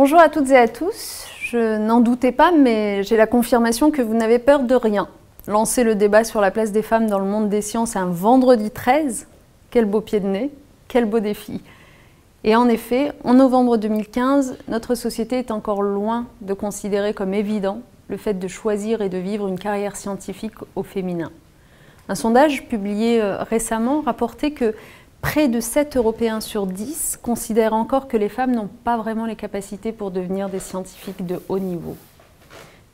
Bonjour à toutes et à tous. Je n'en doutais pas, mais j'ai la confirmation que vous n'avez peur de rien. Lancer le débat sur la place des femmes dans le monde des sciences un vendredi 13, quel beau pied de nez, quel beau défi. Et en effet, en novembre 2015, notre société est encore loin de considérer comme évident le fait de choisir et de vivre une carrière scientifique au féminin. Un sondage publié euh, récemment rapportait que près de 7 Européens sur 10 considèrent encore que les femmes n'ont pas vraiment les capacités pour devenir des scientifiques de haut niveau.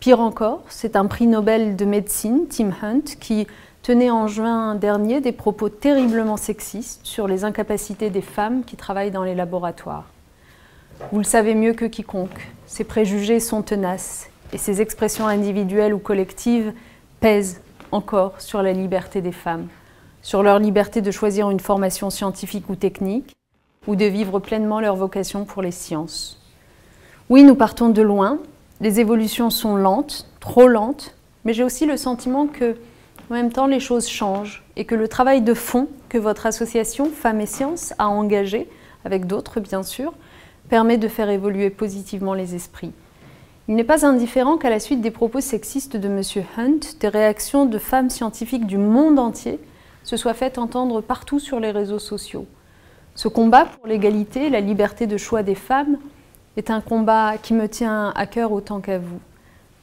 Pire encore, c'est un prix Nobel de médecine, Tim Hunt, qui tenait en juin dernier des propos terriblement sexistes sur les incapacités des femmes qui travaillent dans les laboratoires. Vous le savez mieux que quiconque, ces préjugés sont tenaces et ces expressions individuelles ou collectives pèsent encore sur la liberté des femmes sur leur liberté de choisir une formation scientifique ou technique, ou de vivre pleinement leur vocation pour les sciences. Oui, nous partons de loin, les évolutions sont lentes, trop lentes, mais j'ai aussi le sentiment que, en même temps, les choses changent et que le travail de fond que votre association Femmes et Sciences a engagé, avec d'autres bien sûr, permet de faire évoluer positivement les esprits. Il n'est pas indifférent qu'à la suite des propos sexistes de M. Hunt, des réactions de femmes scientifiques du monde entier se soit fait entendre partout sur les réseaux sociaux. Ce combat pour l'égalité, la liberté de choix des femmes, est un combat qui me tient à cœur autant qu'à vous,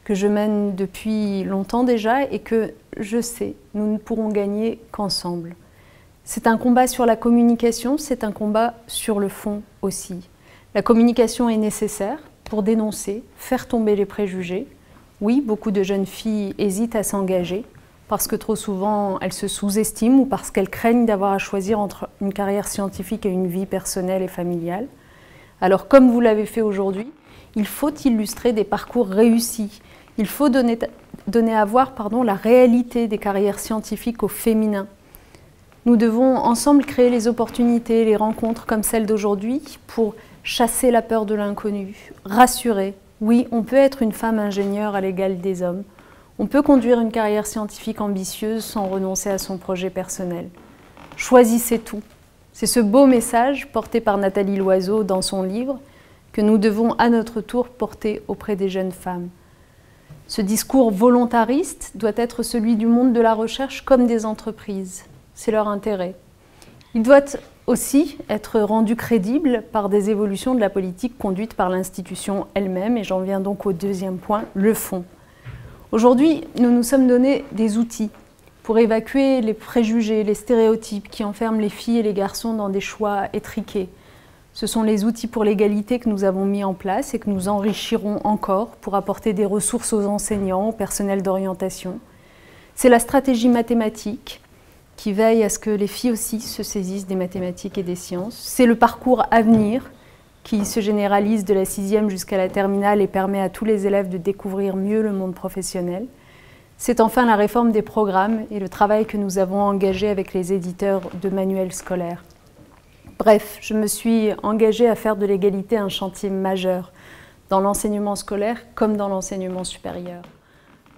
que je mène depuis longtemps déjà et que je sais, nous ne pourrons gagner qu'ensemble. C'est un combat sur la communication, c'est un combat sur le fond aussi. La communication est nécessaire pour dénoncer, faire tomber les préjugés. Oui, beaucoup de jeunes filles hésitent à s'engager, parce que trop souvent elles se sous-estiment ou parce qu'elles craignent d'avoir à choisir entre une carrière scientifique et une vie personnelle et familiale. Alors comme vous l'avez fait aujourd'hui, il faut illustrer des parcours réussis. Il faut donner, à voir la réalité des carrières scientifiques au féminin. Nous devons ensemble créer les opportunités, les rencontres comme celle d'aujourd'hui pour chasser la peur de l'inconnu, rassurer. Oui, on peut être une femme ingénieure à l'égal des hommes. On peut conduire une carrière scientifique ambitieuse sans renoncer à son projet personnel. Choisissez tout. C'est ce beau message porté par Nathalie Loiseau dans son livre que nous devons à notre tour porter auprès des jeunes femmes. Ce discours volontariste doit être celui du monde de la recherche comme des entreprises. C'est leur intérêt. Il doit aussi être rendu crédible par des évolutions de la politique conduite par l'institution elle-même, et j'en viens donc au deuxième point, le fond. Aujourd'hui, nous nous sommes donné des outils pour évacuer les préjugés, les stéréotypes qui enferment les filles et les garçons dans des choix étriqués. Ce sont les outils pour l'égalité que nous avons mis en place et que nous enrichirons encore pour apporter des ressources aux enseignants, au personnel d'orientation. C'est la stratégie mathématique qui veille à ce que les filles aussi se saisissent des mathématiques et des sciences. C'est le parcours Avenir qui se généralise de la sixième jusqu'à la terminale et permet à tous les élèves de découvrir mieux le monde professionnel. C'est enfin la réforme des programmes et le travail que nous avons engagé avec les éditeurs de manuels scolaires. Bref, je me suis engagée à faire de l'égalité un chantier majeur dans l'enseignement scolaire comme dans l'enseignement supérieur.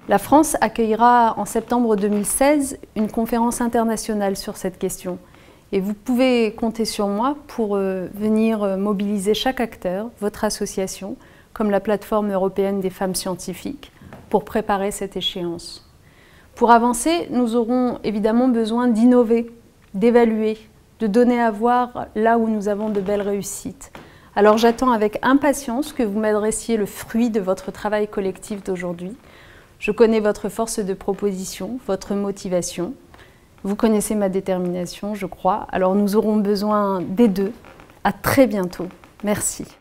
La France accueillera en septembre 2016 une conférence internationale sur cette question – et vous pouvez compter sur moi pour euh, venir euh, mobiliser chaque acteur, votre association, comme la plateforme européenne des femmes scientifiques, pour préparer cette échéance. Pour avancer, nous aurons évidemment besoin d'innover, d'évaluer, de donner à voir là où nous avons de belles réussites. Alors j'attends avec impatience que vous m'adressiez le fruit de votre travail collectif d'aujourd'hui. Je connais votre force de proposition, votre motivation. Vous connaissez ma détermination, je crois. Alors nous aurons besoin des deux. À très bientôt. Merci.